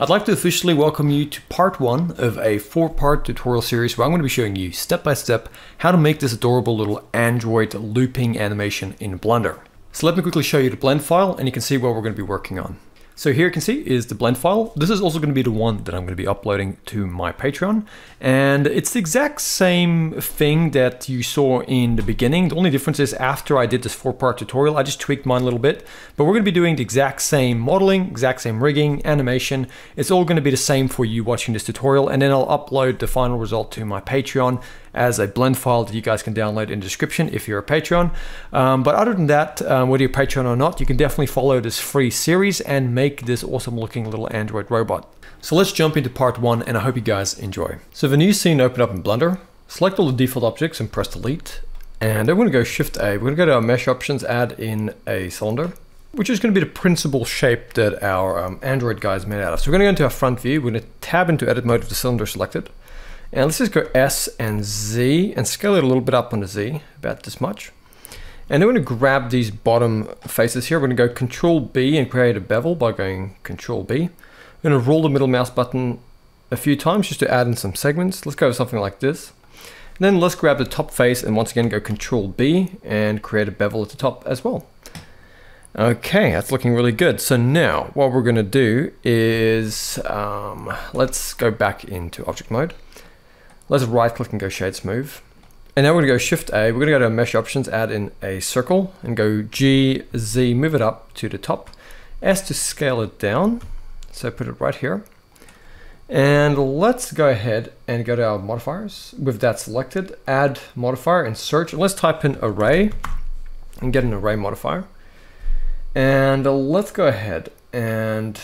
I'd like to officially welcome you to part one of a four part tutorial series where I'm going to be showing you step by step how to make this adorable little Android looping animation in Blender. So let me quickly show you the blend file and you can see what we're going to be working on. So here you can see is the blend file. This is also going to be the one that I'm going to be uploading to my Patreon. And it's the exact same thing that you saw in the beginning. The only difference is after I did this four part tutorial, I just tweaked mine a little bit, but we're going to be doing the exact same modeling, exact same rigging, animation. It's all going to be the same for you watching this tutorial. And then I'll upload the final result to my Patreon as a blend file that you guys can download in the description if you're a Patreon. Um, but other than that, um, whether you're a Patreon or not, you can definitely follow this free series and make this awesome looking little Android robot. So let's jump into part one and I hope you guys enjoy. So the new scene opened up in Blender, select all the default objects and press delete. And I'm gonna go Shift A, we're gonna go to our mesh options, add in a cylinder which is going to be the principal shape that our um, Android guy is made out of. So we're going to go into our front view, we're going to tab into edit mode with the cylinder selected. And let's just go S and Z and scale it a little bit up on the Z, about this much. And then we're going to grab these bottom faces here. We're going to go Control B and create a bevel by going Control B. Going to roll the middle mouse button a few times just to add in some segments. Let's go something like this. And then let's grab the top face and once again go Control B and create a bevel at the top as well. Okay, that's looking really good. So now what we're going to do is um, let's go back into object mode. Let's right click and go shade smooth. And now we're gonna go shift A, we're gonna go to mesh options, add in a circle and go G, Z, move it up to the top. S to scale it down. So put it right here. And let's go ahead and go to our modifiers. With that selected, add modifier and search. Let's type in array and get an array modifier. And let's go ahead and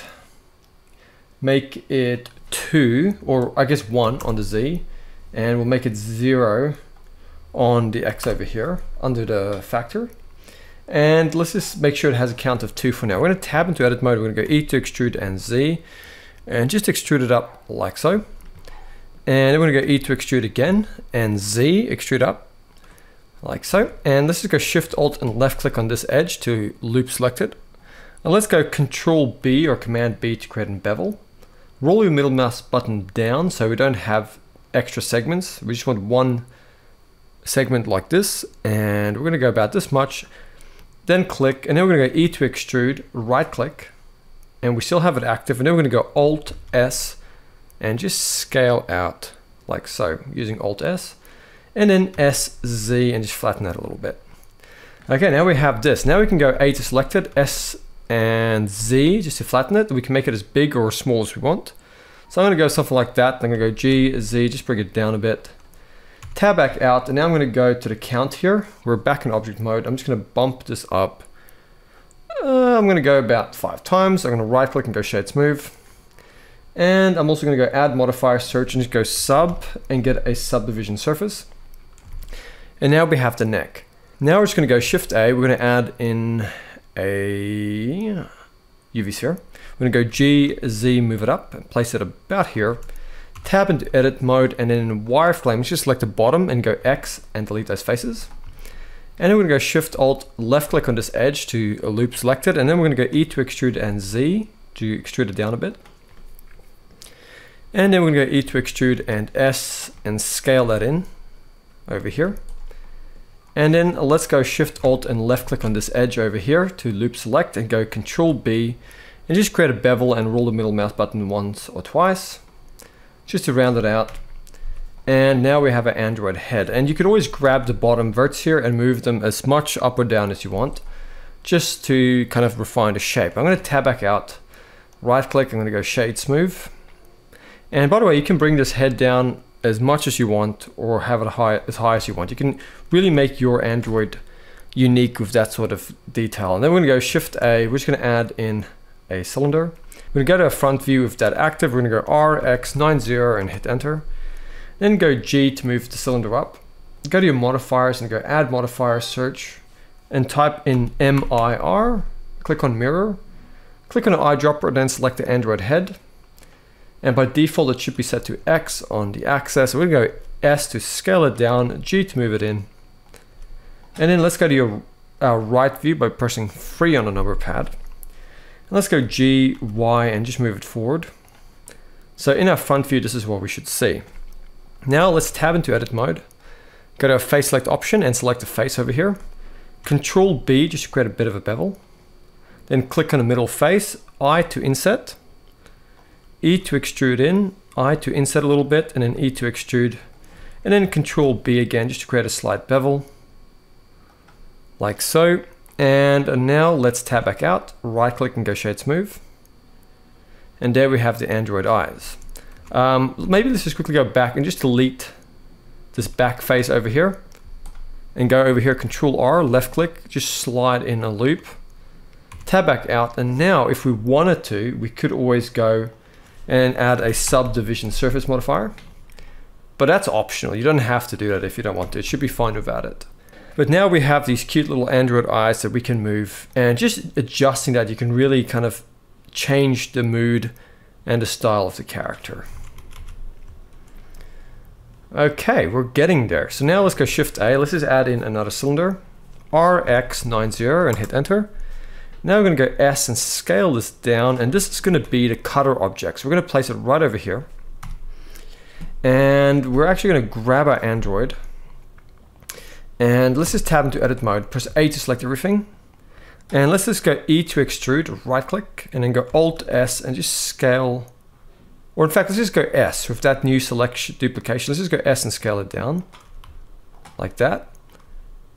make it two, or I guess one on the Z and we'll make it zero on the X over here under the factor. And let's just make sure it has a count of two for now. We're gonna tab into edit mode. We're gonna go E to extrude and Z and just extrude it up like so. And then we're gonna go E to extrude again and Z, extrude up like so. And let's just go Shift Alt and left click on this edge to loop selected. And let's go Control B or Command B to create a bevel. Roll your middle mouse button down so we don't have extra segments. We just want one segment like this and we're going to go about this much then click and then we're going to go E to extrude right click and we still have it active and then we're going to go alt S and just scale out like so using alt S and then S Z and just flatten that a little bit. Okay now we have this. Now we can go A to selected S and Z just to flatten it. We can make it as big or as small as we want so I'm going to go something like that. Then I'm going to go G, Z, just bring it down a bit. Tab back out, and now I'm going to go to the count here. We're back in object mode. I'm just going to bump this up. Uh, I'm going to go about five times. I'm going to right click and go shade smooth. And I'm also going to go add modifier search and just go sub and get a subdivision surface. And now we have the neck. Now we're just going to go shift A. We're going to add in a UV sphere. We're going to go G, Z, move it up, and place it about here. Tab into edit mode, and then in wireframe, just select the bottom and go X and delete those faces. And then we're going to go Shift Alt, left click on this edge to loop selected, and then we're going to go E to extrude and Z to extrude it down a bit. And then we're going to go E to extrude and S and scale that in over here. And then let's go Shift Alt and left click on this edge over here to loop select and go Control B and just create a bevel and roll the middle mouse button once or twice just to round it out. And now we have an Android head. And you can always grab the bottom verts here and move them as much up or down as you want just to kind of refine the shape. I'm going to tab back out, right click, I'm going to go shade smooth. And by the way, you can bring this head down as much as you want or have it high, as high as you want. You can really make your Android unique with that sort of detail. And then we're to go Shift A, we're just going to add in a cylinder. We're gonna go to a front view with that active. We're gonna go RX90 and hit enter. Then go G to move the cylinder up. Go to your modifiers and go add modifier search and type in MIR. Click on mirror. Click on eyedropper, then select the Android head. And by default, it should be set to X on the axis. We're gonna go S to scale it down, G to move it in. And then let's go to your right view by pressing three on the number pad. Let's go G, Y, and just move it forward. So in our front view, this is what we should see. Now let's tab into edit mode, go to our face select option and select the face over here. Control B just to create a bit of a bevel. Then click on the middle face, I to inset, E to extrude in, I to inset a little bit, and then E to extrude, and then Control B again just to create a slight bevel, like so. And now let's tab back out, right click and go shade smooth. And there we have the Android eyes. Um, maybe let's just quickly go back and just delete this back face over here and go over here, control R, left click, just slide in a loop, tab back out. And now if we wanted to, we could always go and add a subdivision surface modifier. But that's optional. You don't have to do that if you don't want to. It should be fine without it. But now we have these cute little Android eyes that we can move and just adjusting that, you can really kind of change the mood and the style of the character. Okay, we're getting there. So now let's go Shift A. Let's just add in another cylinder, RX90 and hit enter. Now we're going to go S and scale this down and this is going to be the cutter object. So we're going to place it right over here. And we're actually going to grab our Android and let's just tab into edit mode, press A to select everything. And let's just go E to extrude, right click, and then go Alt S and just scale. Or in fact, let's just go S with that new selection duplication. Let's just go S and scale it down like that,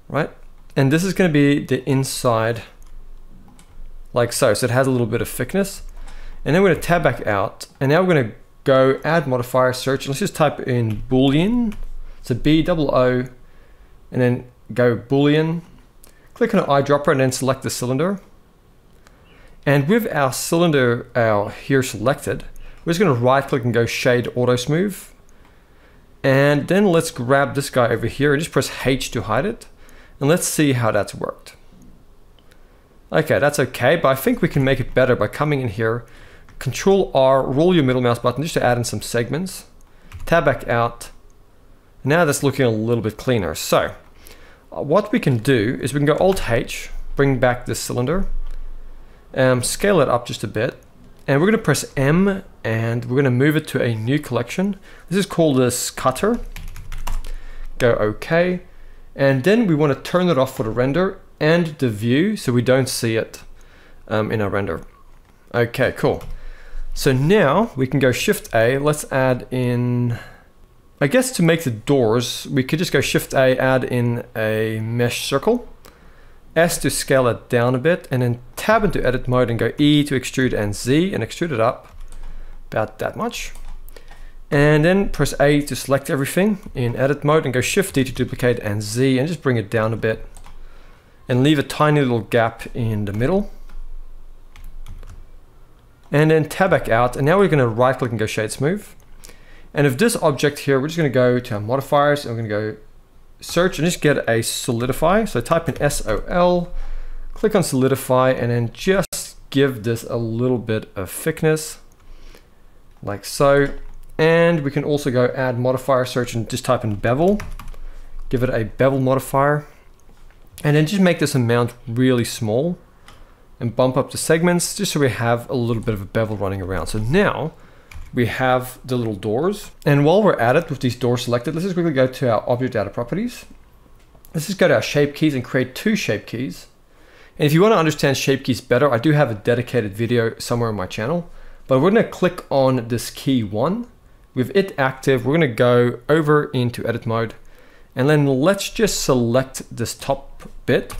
right? And this is going to be the inside like so. So it has a little bit of thickness. And then we're to tab back out. And now we're going to go add modifier search. Let's just type in Boolean. So B double O and then go Boolean, click on an eyedropper and then select the cylinder. And with our cylinder our here selected, we're just going to right click and go shade auto smooth. And then let's grab this guy over here and just press H to hide it. And let's see how that's worked. Okay, that's okay, but I think we can make it better by coming in here, Control R, roll your middle mouse button just to add in some segments, tab back out, now that's looking a little bit cleaner. So uh, what we can do is we can go Alt H, bring back this cylinder, um, scale it up just a bit, and we're going to press M and we're going to move it to a new collection. This is called this cutter. Go OK. And then we want to turn it off for the render and the view so we don't see it um, in our render. Okay, cool. So now we can go Shift A. Let's add in I guess to make the doors, we could just go Shift A, add in a mesh circle, S to scale it down a bit, and then tab into edit mode and go E to extrude and Z and extrude it up about that much. And then press A to select everything in edit mode and go Shift D to duplicate and Z and just bring it down a bit and leave a tiny little gap in the middle. And then tab back out and now we're going to right click and go shade smooth. And if this object here, we're just gonna go to our modifiers and we're gonna go search and just get a solidify. So type in SOL, click on solidify and then just give this a little bit of thickness like so. And we can also go add modifier search and just type in bevel, give it a bevel modifier and then just make this amount really small and bump up the segments just so we have a little bit of a bevel running around. So now we have the little doors. And while we're at it with these doors selected, let's just quickly go to our object data properties. Let's just go to our shape keys and create two shape keys. And if you want to understand shape keys better, I do have a dedicated video somewhere on my channel. But we're going to click on this key one. With it active, we're going to go over into edit mode. And then let's just select this top bit,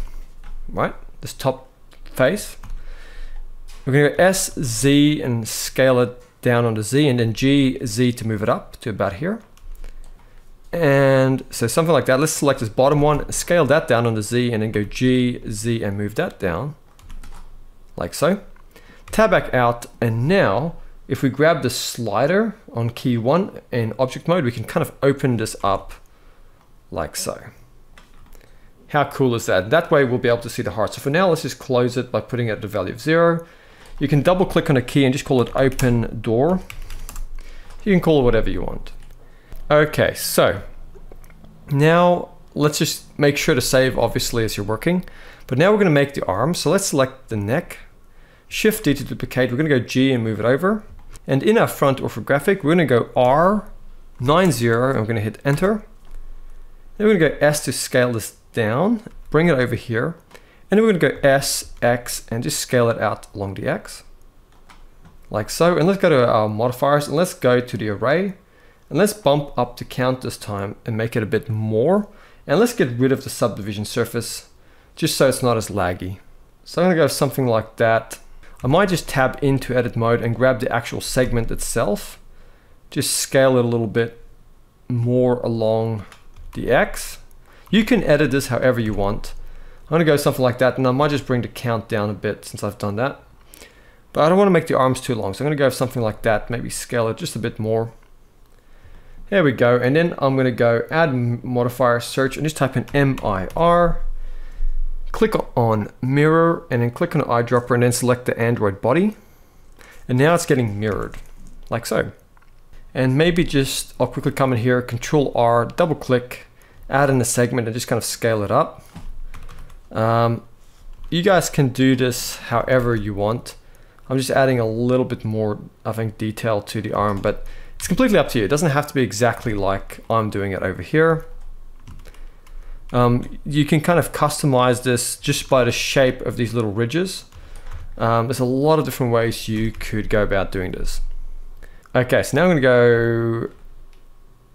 right? This top face. We're to go S, Z, and scale it down onto Z and then G, Z to move it up to about here. And so something like that. Let's select this bottom one, scale that down onto Z and then go G, Z and move that down like so. Tab back out and now if we grab the slider on key one in object mode, we can kind of open this up like so. How cool is that? That way we'll be able to see the heart. So for now, let's just close it by putting it at the value of zero. You can double click on a key and just call it open door. You can call it whatever you want. Okay, so now let's just make sure to save obviously as you're working. But now we're gonna make the arm. So let's select the neck, shift D to duplicate. We're gonna go G and move it over. And in our front orthographic, we're gonna go R90 and we're gonna hit enter. Then we're gonna go S to scale this down, bring it over here. And then we're gonna go S, X, and just scale it out along the X. Like so. And let's go to our modifiers and let's go to the array. And let's bump up the count this time and make it a bit more. And let's get rid of the subdivision surface just so it's not as laggy. So I'm gonna go something like that. I might just tab into edit mode and grab the actual segment itself. Just scale it a little bit more along the X. You can edit this however you want. I'm gonna go something like that and I might just bring the count down a bit since I've done that. But I don't wanna make the arms too long. So I'm gonna go something like that, maybe scale it just a bit more. There we go. And then I'm gonna go add modifier search and just type in MIR click on mirror and then click on eyedropper and then select the Android body. And now it's getting mirrored like so. And maybe just, I'll quickly come in here, control R, double click, add in a segment and just kind of scale it up. Um, you guys can do this however you want. I'm just adding a little bit more, I think, detail to the arm, but it's completely up to you. It doesn't have to be exactly like I'm doing it over here. Um, you can kind of customize this just by the shape of these little ridges. Um, there's a lot of different ways you could go about doing this. Okay, so now I'm going to go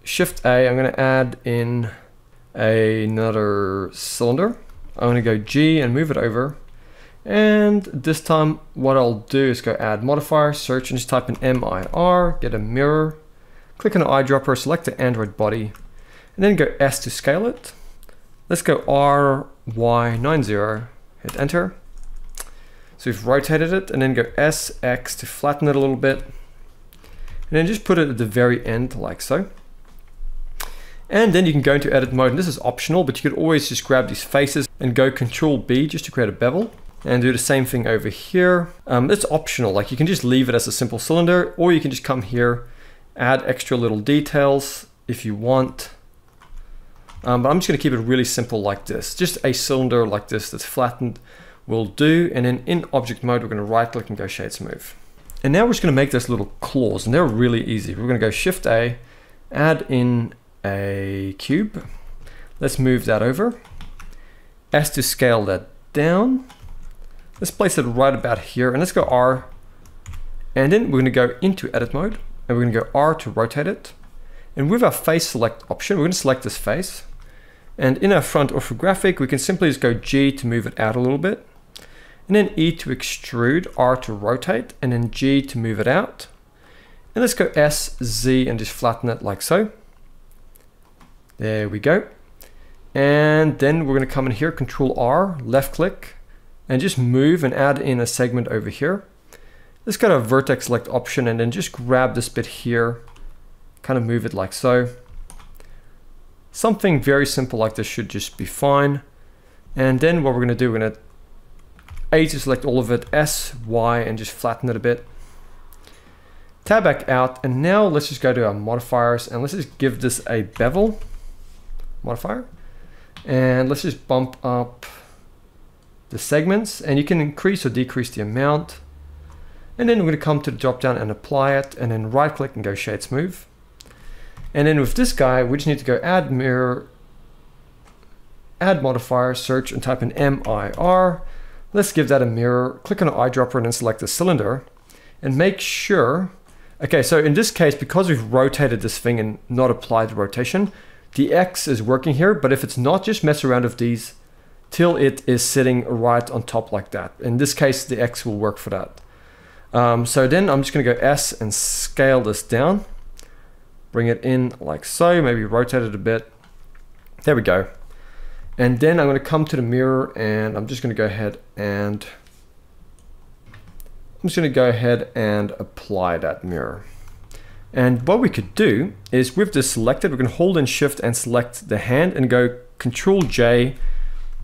Shift A. I'm going to add in another cylinder. I'm going to go G and move it over. And this time what I'll do is go add modifier, search and just type in MIR, get a mirror, click on the eyedropper, select the Android body, and then go S to scale it. Let's go RY90, hit enter. So we've rotated it and then go SX to flatten it a little bit. And then just put it at the very end like so. And then you can go into edit mode and this is optional, but you could always just grab these faces and go control B just to create a bevel and do the same thing over here. Um, it's optional, like you can just leave it as a simple cylinder or you can just come here, add extra little details if you want. Um, but I'm just going to keep it really simple like this. Just a cylinder like this that's flattened will do. And then in object mode, we're going to right click and go shade smooth. And now we're just going to make those little claws and they're really easy. We're going to go shift A, add in a cube. Let's move that over. S to scale that down. Let's place it right about here and let's go R. And then we're going to go into edit mode and we're going to go R to rotate it. And with our face select option, we're going to select this face. And in our front orthographic, we can simply just go G to move it out a little bit. And then E to extrude, R to rotate, and then G to move it out. And let's go S, Z, and just flatten it like so. There we go. And then we're going to come in here, Control R, left click, and just move and add in a segment over here. Let's to vertex select option and then just grab this bit here, kind of move it like so. Something very simple like this should just be fine. And then what we're going to do, we're going to A to select all of it, S, Y, and just flatten it a bit. Tab back out, and now let's just go to our modifiers, and let's just give this a bevel modifier. And let's just bump up the segments, and you can increase or decrease the amount. And then we're going to come to the drop down and apply it, and then right click and go shade smooth. And then with this guy, we just need to go add mirror, add modifier, search and type in MIR. Let's give that a mirror, click on an eyedropper and then select the cylinder and make sure, okay, so in this case, because we've rotated this thing and not applied the rotation, the X is working here, but if it's not, just mess around with these till it is sitting right on top like that. In this case, the X will work for that. Um, so then I'm just gonna go S and scale this down bring it in like so, maybe rotate it a bit. There we go. And then I'm going to come to the mirror and I'm just going to go ahead and I'm just going to go ahead and apply that mirror. And what we could do is with this selected, we can hold and shift and select the hand and go control J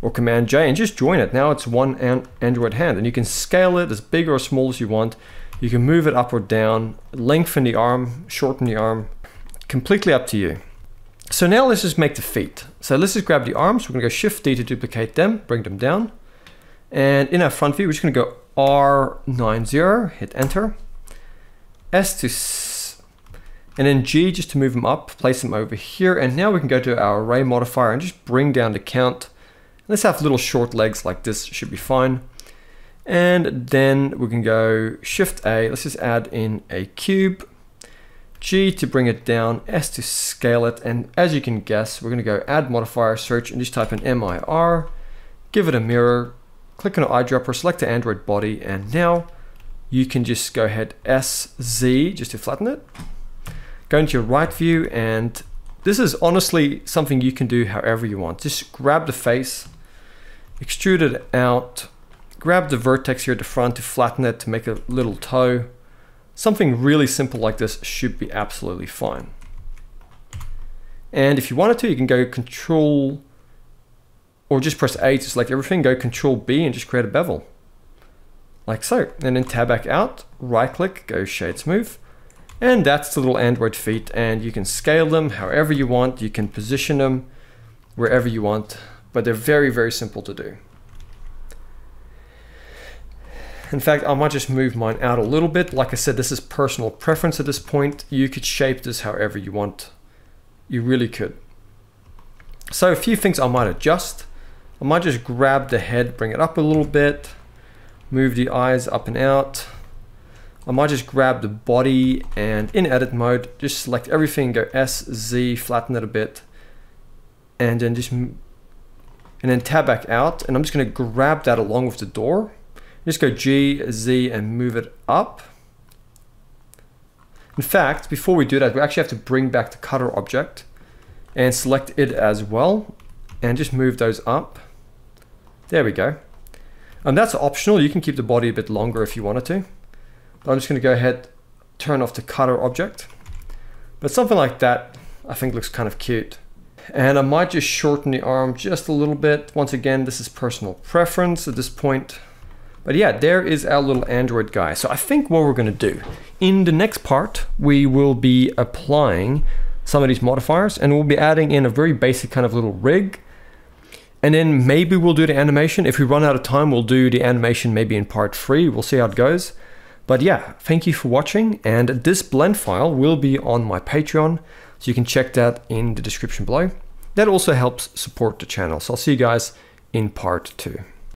or command J and just join it. Now it's one an Android hand and you can scale it as big or small as you want. You can move it up or down, lengthen the arm, shorten the arm, completely up to you. So now let's just make the feet. So let's just grab the arms. We're gonna go Shift D to duplicate them, bring them down. And in our front view, we're just gonna go R90, hit enter. S to and then G just to move them up, place them over here. And now we can go to our array modifier and just bring down the count. Let's have little short legs like this should be fine. And then we can go Shift A, let's just add in a cube, G to bring it down, S to scale it. And as you can guess, we're gonna go add modifier, search, and just type in MIR, give it a mirror, click on eyedropper, select the Android body, and now you can just go ahead SZ just to flatten it. Go into your right view and this is honestly something you can do however you want. Just grab the face, extrude it out, grab the vertex here at the front to flatten it to make a little toe. Something really simple like this should be absolutely fine. And if you wanted to, you can go control or just press A to select everything, go control B and just create a bevel. Like so. And then tab back out, right click, go shade smooth. And that's the little Android feet and you can scale them however you want. You can position them wherever you want, but they're very, very simple to do. In fact, I might just move mine out a little bit. Like I said, this is personal preference at this point. You could shape this however you want. You really could. So a few things I might adjust. I might just grab the head, bring it up a little bit, move the eyes up and out. I might just grab the body and in edit mode, just select everything, go S, Z, flatten it a bit, and then just, and then tab back out. And I'm just gonna grab that along with the door just go G, Z and move it up. In fact, before we do that, we actually have to bring back the cutter object and select it as well and just move those up. There we go. And that's optional. You can keep the body a bit longer if you wanted to. I'm just going to go ahead, turn off the cutter object. But something like that, I think looks kind of cute. And I might just shorten the arm just a little bit. Once again, this is personal preference at this point. But yeah, there is our little Android guy. So I think what we're gonna do, in the next part, we will be applying some of these modifiers and we'll be adding in a very basic kind of little rig. And then maybe we'll do the animation. If we run out of time, we'll do the animation maybe in part three. We'll see how it goes. But yeah, thank you for watching. And this blend file will be on my Patreon. So you can check that in the description below. That also helps support the channel. So I'll see you guys in part two.